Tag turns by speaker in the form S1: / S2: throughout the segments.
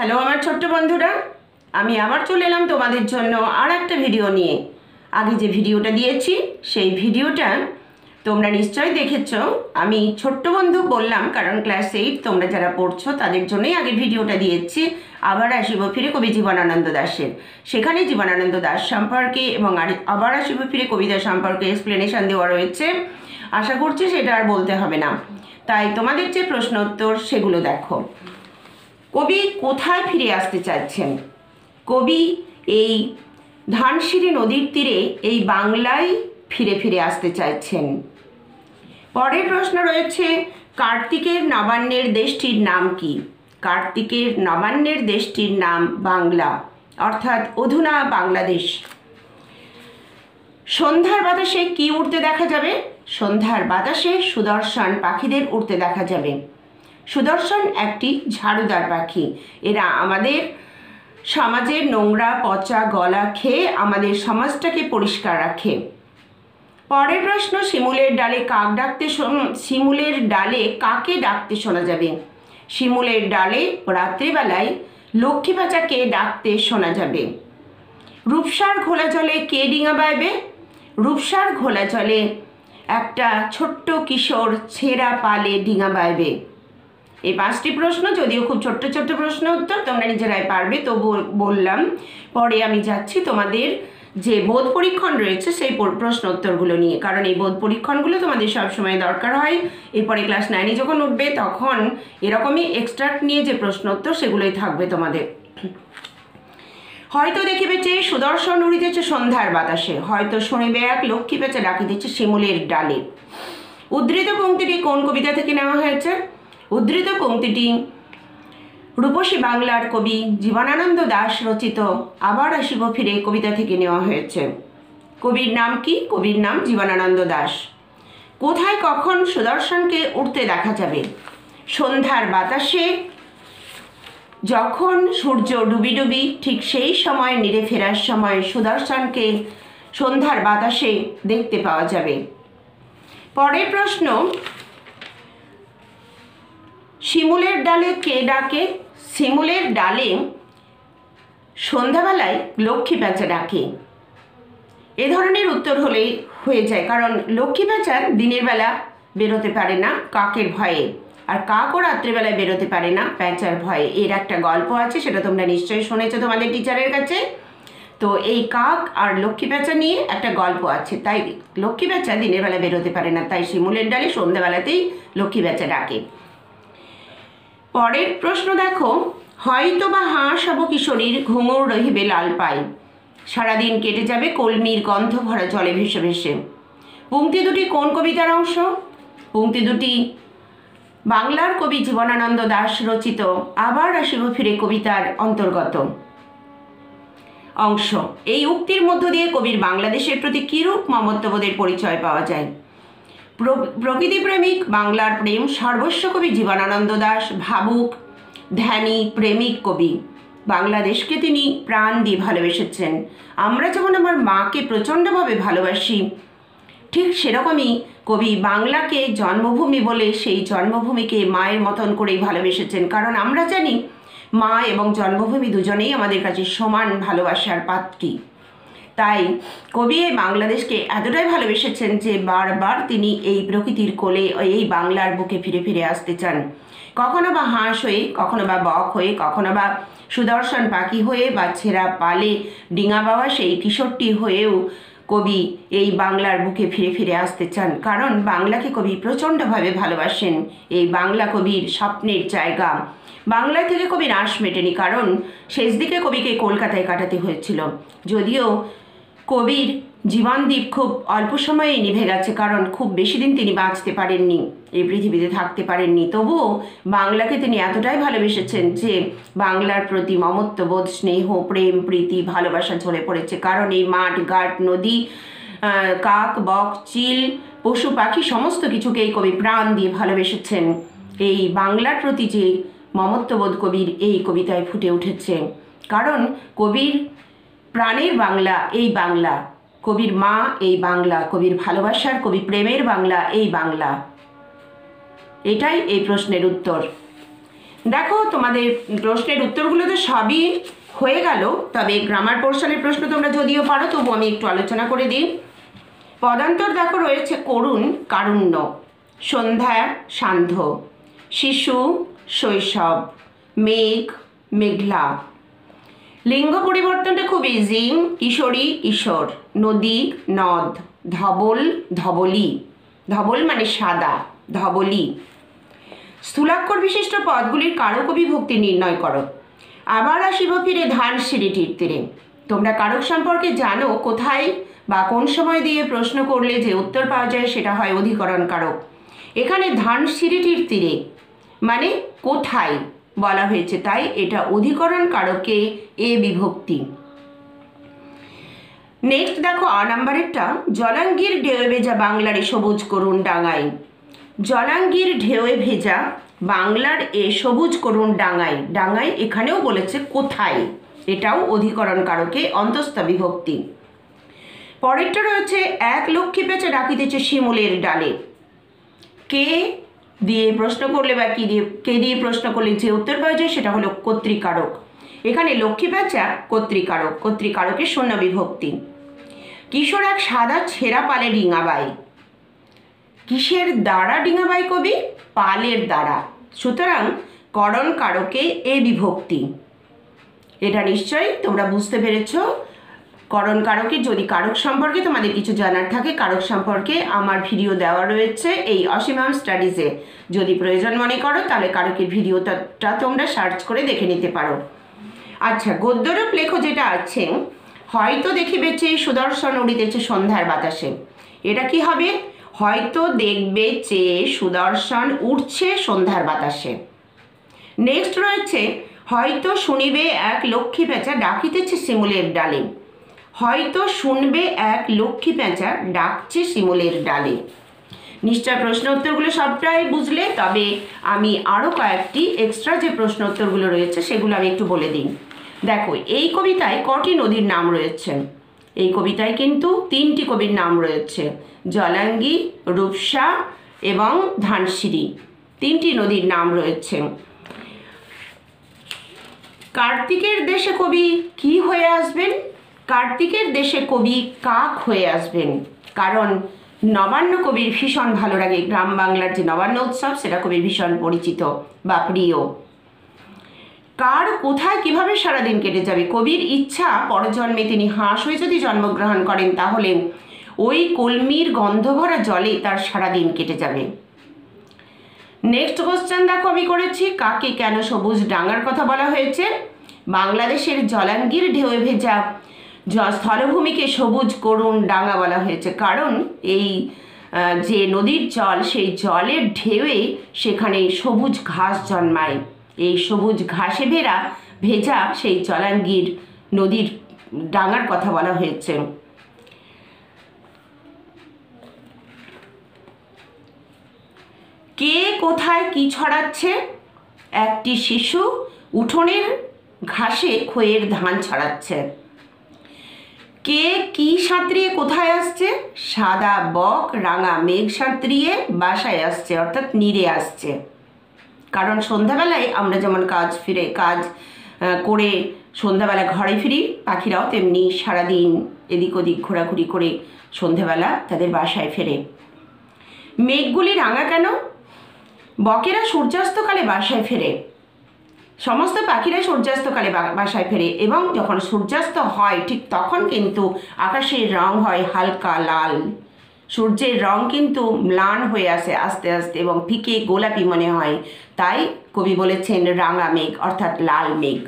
S1: Hello আমার ছোট্ট বন্ধুরা, আমি আবার চলে এলাম তোমাদের জন্য আর একটা ভিডিও নিয়ে। আগে যে ভিডিওটা দিয়েছি, সেই ভিডিওটা তোমরা নিশ্চয়ই দেখেছ। আমি ছোট্ট বন্ধু বললাম, কারণ ক্লাস এইট তোমরা যারা পড়ছো, তাদের জন্যই আগের ভিডিওটা দিয়েছি। আবার আসিব ফিরে কবি জীবনানন্দ দাসের সেখানে জীবনানন্দ দাস সম্পর্কে এবং আবার আসিব ফিরে কবিতা সম্পর্কে এক্সপ্লেনেশন দেওয়া রয়েছে। আশা করছি সেটা আর বলতে হবে না। তাই তোমাদের যে প্রশ্ন উত্তর সেগুলো দেখো। কবি কোথায় ফিরে আসতে চাইছেন? কবি এই ধানসিঁড়ি নদীর তীরে এই বাংলায় ফিরে ফিরে আসতে চাইছেন। পরের প্রশ্ন রয়েছে, কার্তিকের নবান্নের দেশটির নাম কি? কার্তিকের নবান্নের দেশটির নাম বাংলা, অর্থাৎ অধুনা বাংলাদেশ। সন্ধ্যার বাতাসে কি উড়তে দেখা যাবে? সন্ধ্যার বাতাসে সুদর্শন পাখিদের উড়তে দেখা যাবে। সুদর্শন একটি ঝাড়ুদার পাখি। এরা আমাদের সমাজের নোংরা, পচা গলা খেয়ে আমাদের সমাজটাকে পরিষ্কার রাখে। পরের প্রশ্ন, শিমুলের ডালে কাক ডাকতে শিমুলের ডালে কাকে ডাকতে শোনা যাবে? শিমুলের ডালে রাত্রিবেলায় লক্ষ্মী পাচাকে ডাকতে শোনা যাবে। রূপসার ঘোলা জলে কে ডিঙা বাইবে রূপসার ঘোলা জলে একটা ছোট্ট কিশোর ছেঁড়া পালে ডিঙা বাইবে এই পাঁচটি প্রশ্ন, যদিও খুব ছোট্ট ছোট্ট প্রশ্ন উত্তর, তোমরা নিজেরাই পারবে। তো বললাম, পরে আমি যাচ্ছি তোমাদের যে বোধ পরীক্ষণ রয়েছে, সেই পর- প্রশ্ন উত্তরগুলো নিয়ে। কারণ এই বোধ পরীক্ষণগুলো তোমাদের সবসময় দরকার হয়। এরপরে ক্লাস নাইনে যখন উঠবে, তখন এরকমই এক্সট্রাক্ট নিয়ে যে প্রশ্ন উত্তর, সেগুলোই থাকবে তোমাদের। হয়তো দেখিবে যে সুদর্শন উড়িতেছে সন্ধ্যার বাতাসে। হয়তো শুনিবে এক লক্ষ্মী পেঁচা ডাকিতেছে শিমুলের ডালে। উদ্ধৃত পংক্তিটি কোন কবিতা থেকে নেওয়া হয়েছে? উদ্ধৃত পংক্তিটি রূপসী বাংলার কবি জীবনানন্দ দাস রচিত আবার আসিব ফিরে কবিতা থেকে নেওয়া হয়েছে। কবির নাম কি? কবির নাম জীবনানন্দ দাস। কোথায় কখন সুদর্শনকে উঠতে দেখা যাবে? সন্ধ্যার বাতাসে যখন সূর্য ডুবি ডুবি ঠিক সেই সময় নিরে ফেরার সময় সুদর্শনকে সন্ধ্যার বাতাসে দেখতে পাওয়া যাবে। পরের প্রশ্ন শিমুলের ডালে কে ডাকে? শিমুলের ডালে সন্ধ্যাবেলায় লক্ষ্মী প্যাঁচা ডাকে। এ ধরনের উত্তর হলেই হয়ে যায়, কারণ লক্ষ্মী প্যাঁচা দিনের বেলা বেরোতে পারে না কাকের ভয়ে। আর কাকও রাত্রিবেলায় বেরোতে পারে না প্যাঁচার ভয়ে। এর একটা গল্প আছে, সেটা তোমরা নিশ্চয়ই শুনেছো তোমাদের টিচারের কাছে। তো এই কাক আর লক্ষ্মী প্যাঁচা নিয়ে একটা গল্প আছে। তাই লক্ষ্মী প্যাঁচা দিনের বেলা বেরোতে পারে না, তাই শিমুলের ডালে সন্ধ্যাবেলাতেই লক্ষ্মী প্যাঁচা ডাকে। পরের প্রশ্ন দেখো হয়তো বা হাঁস হব কিশোরীর ঘুমুর রহিবে লাল পাই। সারাদিন কেটে যাবে কলমির গন্ধ ভরা জলে ভেসে ভেসে। পংক্তি দুটি কোন কবিতার অংশ? পংক্তি দুটি বাংলার কবি জীবনানন্দ দাস রচিত, আবার আসিব ফিরে কবিতার অন্তর্গত। অংশ, এই উক্তির মধ্য দিয়ে কবির বাংলাদেশের প্রতি কিরূপ মমত্ববোধের পরিচয় পাওয়া যায়? প্রকৃতিপ্রেমিক বাংলার প্রেম সর্বস্ব কবি জীবনানন্দ দাস ভাবুক, ধ্যানী প্রেমিক কবি। বাংলাদেশকে তিনি প্রাণ দিয়ে ভালোবেসেছেন। আমরা যেমন আমার মাকে প্রচণ্ডভাবে ভালোবাসি, ঠিক সেরকমই কবি বাংলাকে জন্মভূমি বলে সেই জন্মভূমিকে মায়ের মতন করেই ভালোবেসেছেন। কারণ আমরা জানি, মা এবং জন্মভূমি দুজনেই আমাদের কাছে সমান ভালোবাসার পাত্রী। তাই কবি এই বাংলাদেশকে এতটাই ভালোবেসেছেন যে বারবার তিনি এই প্রকৃতির কোলে এই বাংলার বুকে ফিরে ফিরে আসতে চান। কখনো বা হাঁস হয়ে, কখনো বা বক হয়ে, কখনো বা সুদর্শন পাখি হয়ে বা ছেঁড়া পালে, ডিঙা বাবা সেই কিশোরটি হয়েও কবি এই বাংলার বুকে ফিরে ফিরে আসতে চান। কারণ বাংলাকে কবি প্রচণ্ডভাবে ভালোবাসেন। এই বাংলা কবির স্বপ্নের জায়গা। বাংলা থেকে কবি আঁশ মেটেনি। কারণ শেষ দিকে কবিকে কলকাতায় কাটাতে হয়েছিল। যদিও কবির জীবনদীপ খুব অল্প সময়েই নিভে গেছে, কারণ খুব বেশি দিন তিনি বাঁচতে পারেননি। এই পৃথিবীতে থাকতে পারেননি। তবুও বাংলাকে তিনি এতটাই ভালোবেসেছেন যে বাংলার প্রতি মমত্ববোধ, স্নেহ, প্রেম, প্রীতি, ভালোবাসা ঝরে পড়েছে। কারণ এই মাঠ, ঘাট, নদী কাক, বক, চিল, পশু, পাখি সমস্ত কিছুকেই কবি প্রাণ দিয়ে ভালোবেসেছেন। এই বাংলার প্রতি যে মমত্ববোধ কবির এই কবিতায় ফুটে উঠেছে। কারণ কবির প্রাণের বাংলা, এই বাংলা। কবির মা, এই বাংলা। কবির ভালোবাসার, কবি প্রেমের বাংলা, এই বাংলা। এটাই এই প্রশ্নের উত্তর। দেখো, তোমাদের প্রশ্নের উত্তরগুলো তো সবই হয়ে গেল, তবে গ্রামার পোর্শনের প্রশ্ন তোমরা যদিও পারো তবু আমি একটু আলোচনা করে দিই। পদান্তর দেখো রয়েছে করুণ, কারুণ্য। সন্ধ্যা, সান্ধ্য। শিশু, শৈশব। মেঘ, মেঘলা। লিঙ্গ পরিবর্তনটা খুব ইজি কিশোরী ঈশ্বর নদী, নদ। ধবল, ধবলি। ধবল মানে সাদা, ধবলি। স্থূলাক্ষর বিশিষ্ট পদগুলির কারক বিভক্তি নির্ণয় করো। আবার আসিব ফিরে ধান সিঁড়িটির তীরে তোমরা কারক সম্পর্কে জানো কোথায় বা কোন সময় দিয়ে প্রশ্ন করলে যে উত্তর পাওয়া যায় সেটা হয় অধিকরণ কারক। এখানে ধান সিঁড়িটির তীরে। মানে কোথায়? বলা হয়েছে। তাই এটা অধিকরণ কারকে এ বিভক্তি। নেক্সট দেখো আ নাম্বারেরটা জলাঙ্গীর ঢেউয়ে ভেজা বাংলারে সবুজ করুন ডাঙায়। জলাঙ্গীর ঢেউয়ে ভেজা বাংলার এ সবুজ করুন ডাঙায়। ডাঙায় এখানেও বলেছে কোথায়? এটাও অধিকরণ কারকে অন্তস্থ বিভক্তি। পরেরটা রয়েছে, এক লক্ষ্মী পেঁচা ডাকিতেছে শিমুলের ডালে। কে দিয়ে প্রশ্ন করলে বা কী দিয়ে, কে দিয়ে প্রশ্ন করলে যে উত্তর পাওয়া যায় সেটা হলো কর্তৃকারক। এখানে লক্ষ্মী পেঁচা কর্তৃকারক, কর্তৃকারকের শূন্য বিভক্তি। কিশোর এক সাদা ছেঁড়া পালে ডিঙাবাই। কিসের দ্বারা ডিঙাবাই কবি? পালের দ্বারা। সুতরাং করণ কারকে এ বিভক্তি। এটা নিশ্চয়ই তোমরা বুঝতে পেরেছ। করণ কারকে, যদি কারক সম্পর্কে তোমাদের কিছু জানার থাকে, কারক সম্পর্কে আমার ভিডিও দেওয়া রয়েছে এই অসীমাম স্টাডিজে যদি প্রয়োজন মনে করো, তাহলে কারকের ভিডিওটা তোমরা সার্চ করে দেখে নিতে পারো। আচ্ছা গদ্যরূপ লেখ যেটা আছে, হয়তো দেখিবে চেয়ে সুদর্শন উড়িতেছে সন্ধ্যার বাতাসে। এটা কি হবে? হয়তো দেখবে চেয়ে সুদর্শন উঠছে সন্ধ্যার বাতাসে। নেক্সট রয়েছে, হয়তো শুনিবে এক লক্ষ্মী পেঁচা ডাকিতেছে শিমুলের ডালে। হয়তো শুনবে এক লক্ষ্মী পেঁচা ডাকছে শিমুলের ডালে। নিশ্চয় প্রশ্ন উত্তরগুলো সবটাই বুঝলে, তবে আমি আরও কয়েকটি এক্সট্রা যে প্রশ্ন উত্তরগুলো রয়েছে, সেগুলো আমি একটু বলে দিই। দেখো, এই কবিতায় কটি নদীর নাম রয়েছে। এই কবিতায় কিন্তু তিনটি কবির নাম রয়েছে, জলাঙ্গি, রূপসা এবং ধানসিঁড়ি। তিনটি নদীর নাম রয়েছে। কার্তিকের দেশে কবি কি হয়ে আসবেন? কার্তিকের দেশে কবি কাক হয়ে আসবেন। কারণ নবান্ন কবির ভীষণ ভালো লাগে। গ্রাম বাংলার যে নবান্ন উৎসব, সেটা কবির ভীষণ পরিচিত বা প্রিয়। কার কোথায় কীভাবে সারাদিন কেটে যাবে? কবির ইচ্ছা পরজন্মে তিনি হাঁস হয়ে যদি জন্মগ্রহণ করেন, তাহলে ওই কলমির গন্ধভরা জলে তার সারাদিন কেটে যাবে। নেক্সট কোশ্চেন দেখো আমি করেছি। কাকে কেন সবুজ ডাঙ্গার কথা বলা হয়েছে? বাংলাদেশের জলাঙ্গীর ঢেউয়ে ভেজা স্থলভূমিকে সবুজ করুণ ডাঙ্গা বলা হয়েছে। কারণ এই যে নদীর জল, সেই জলের ঢেউয়ে সেখানে সবুজ ঘাস জন্মায়। এই সবুজ ঘাসে ভেরা ভেজা সেই জলাঙ্গীর নদীর ডাঙার কথা বলা হয়েছে। কে কোথায় কি ছড়াচ্ছে? একটি শিশু উঠোনের ঘাসে খয়ের ধান ছড়াচ্ছে। কে কি সাঁতরিয়ে কোথায় আসছে? সাদা বক, রাঙা মেঘ সাঁতরিয়ে বাসায় আসছে, অর্থাৎ নিরে আসছে। কারণ সন্ধ্যাবেলায় আমরা যেমন কাজ ফিরে, কাজ করে সন্ধ্যাবেলা ঘরে ফিরি, পাখিরাও তেমনি সারাদিন এদিক ওদিক ঘোরাঘুরি করে সন্ধ্যাবেলা তাদের বাসায় ফেরে। মেঘগুলি রাঙা কেন? বকেরা সূর্যাস্তকালে বাসায় ফেরে। সমস্ত পাখিরা সূর্যাস্তকালে বাসায় ফেরে এবং যখন সূর্যাস্ত হয়, ঠিক তখন কিন্তু আকাশের রং হয় হালকা লাল। সূর্যের রং কিন্তু ম্লান হয়ে আসে আস্তে আস্তে এবং ফিকে গোলাপি মনে হয়। তাই কবি বলেছেন, রাঙা মেঘ অর্থাৎ লাল মেঘ।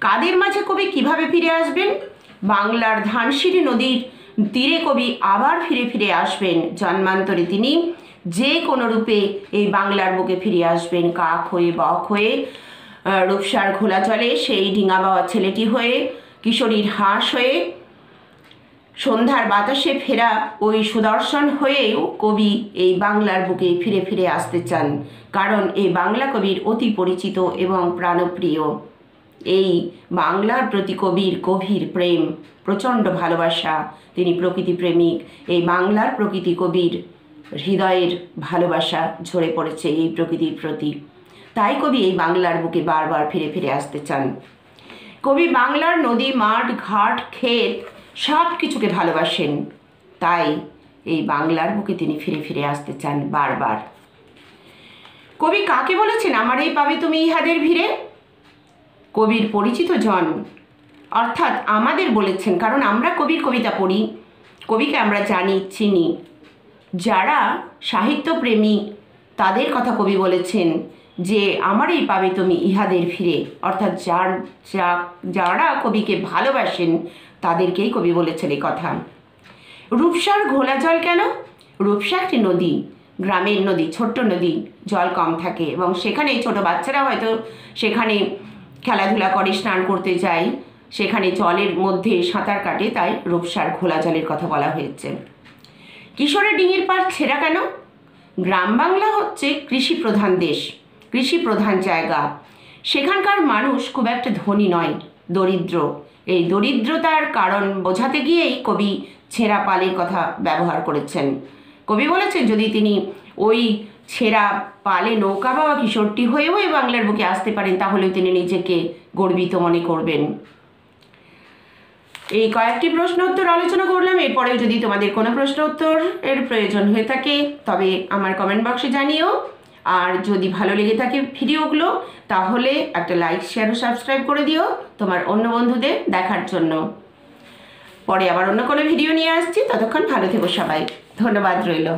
S1: কাদের মাঝে কবি কীভাবে ফিরে আসবেন? বাংলার ধানসিঁড়ি নদীর তীরে কবি আবার ফিরে ফিরে আসবেন। জন্মান্তরে তিনি যে কোনো রূপে এই বাংলার বুকে ফিরে আসবেন, কাক হয়ে, বক হয়ে রূপসার ঘোলা চলে সেই ডিঙা বাবা ছেলেটি হয়ে, কিশোরীর হাঁস হয়ে, সন্ধ্যার বাতাসে ফেরা ওই সুদর্শন হয়েও কবি এই বাংলার বুকে ফিরে ফিরে আসতে চান, কারণ এই বাংলা কবির অতি পরিচিত এবং প্রাণপ্রিয়। এই বাংলার প্রতি কবির গভীর প্রেম, প্রচণ্ড ভালোবাসা, তিনি প্রকৃতি প্রেমিক, এই বাংলার প্রকৃতি কবির হৃদয়ের ভালোবাসা ঝরে পড়েছে এই প্রকৃতির প্রতি। তাই কবি এই বাংলার বুকে বারবার ফিরে ফিরে আসতে চান। কবি বাংলার নদী, মাঠ, ঘাট ক্ষেত সব কিছুকে ভালোবাসেন। তাই এই বাংলার বুকে তিনি ফিরে ফিরে আসতে চান বারবার। কবি কাকে বলেছেন, আমার এই পাবে তুমি ইহাদের ভিড়ে? কবির পরিচিত জন অর্থাৎ আমাদের বলেছেন, কারণ আমরা কবির কবিতা পড়ি। কবিকে আমরা জানি, চিনি। যারা সাহিত্যপ্রেমী, তাদের কথা কবি বলেছেন যে আমারই পাবে তুমি ইহাদের ফিরে। অর্থাৎ যার, যা, যারা কবিকে ভালোবাসেন, তাদেরকেই কবি বলেছেন এই কথা। রূপসার ঘোলা জল কেন? রূপসা একটি নদী, গ্রামের নদী, ছোট্ট নদী, জল কম থাকে এবং সেখানে ছোট বাচ্চারা হয়তো সেখানে খেলাধুলা করে, স্নান করতে যায়। সেখানে জলের মধ্যে সাঁতার কাটে, তাই রূপসার ঘোলা জলের কথা বলা হয়েছে। কিশোরের ডিঙির পাড় ছেঁড়া কেন? গ্রাম বাংলা হচ্ছে কৃষি প্রধান দেশ কৃষি প্রধান জায়গা। সেখানকার মানুষ খুব একটা ধনী নয়, দরিদ্র। এই দরিদ্রতার কারণ বোঝাতে গিয়েই কবি ছেঁড়া পালের কথা ব্যবহার করেছেন। কবি বলেছেন, যদি তিনি ওই ছেঁড়া পালে নৌকা বাবা কিশোরটি হয়েও এই বাংলার বুকে আসতে পারেন, তাহলেও তিনি নিজেকে গর্বিত মনে করবেন। এই কয়েকটি প্রশ্ন উত্তর আলোচনা করলাম, এরপরেও যদি তোমাদের কোনো প্রশ্ন উত্তর এর প্রয়োজন হয়ে থাকে, তবে আমার কমেন্ট বক্সে জানিও। আর যদি ভালো লেগে থাকে ভিডিওগুলো, তাহলে একটা লাইক শেয়ার ও সাবস্ক্রাইব করে দিও তোমার অন্য বন্ধুদের দেখার জন্য। পরে আবার অন্য কোনো ভিডিও নিয়ে আসছি, ততক্ষণ ভালো থেকো সবাই। ধন্যবাদ রইল।